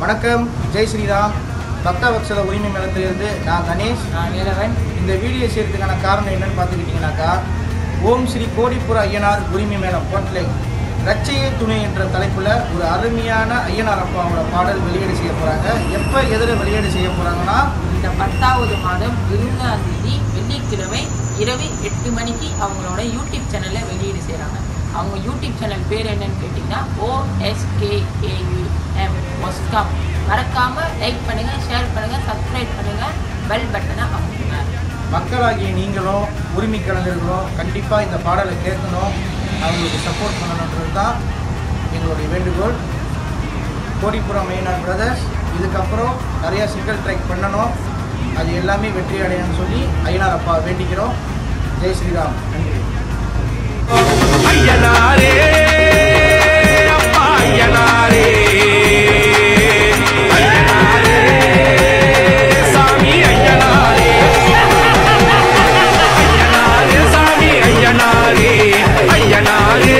வணக்கம். ஜெய் ஸ்ரீராம். பக்தவத்சல உரிமை மேலத்திலிருந்து நான் கணேஷ். நான் வேலவன் இந்த வீடியோ செய்யறதுக்கான காரணம் என்னன்னு பார்த்துக்கிட்டிங்கனாக்கா ஓம் ஸ்ரீ கோடிப்புற ஐயனார் உரிமை மேளம் பொட்லை ரச்சையே துணை என்ற தலைப்பில் ஒரு அருமையான ஐயனார் அப்பாவோட பாடல் வெளியீடு செய்ய போகிறாங்க எப்போ எதில் வெளியீடு செய்ய போகிறாங்கன்னா இந்த பத்தாவது மாதம் இருபதாம் தேதி வெள்ளிக்கிழமை இரவு எட்டு மணிக்கு அவங்களோட யூடியூப் சேனலில் வெளியீடு செய்கிறாங்க அவங்க யூடியூப் சேனல் பேர் என்னன்னு கேட்டிங்கன்னா ஓஎஸ்கேஏயுஎம் ஒஸ்கம் மறக்காமல் லைக் பண்ணுங்கள் ஷேர் பண்ணுங்கள் சப்ஸ்கிரைப் பண்ணுங்கள் பெல் பட்டனை அமுக்குங்க. மக்களாகிய நீங்களும் உரிமை கலைஞர்களும் கண்டிப்பாக இந்த பாடலை கேட்கணும் அவங்களுக்கு சப்போர்ட் பண்ணணுன்றது தான் எங்களுடைய வேண்டுகோள். கோடிப்புறம் ஐயனார் பிரதர்ஸ் இதுக்கப்புறம் நிறையா சிங்கிள் ட்ரைக் பண்ணணும். அது எல்லாமே வெற்றி அடையணும்னு சொல்லி ஐயனார் அப்பா வேண்டிக்கிறோம். ஜெய் ஸ்ரீராம். நன்றி. ஐயனாரே.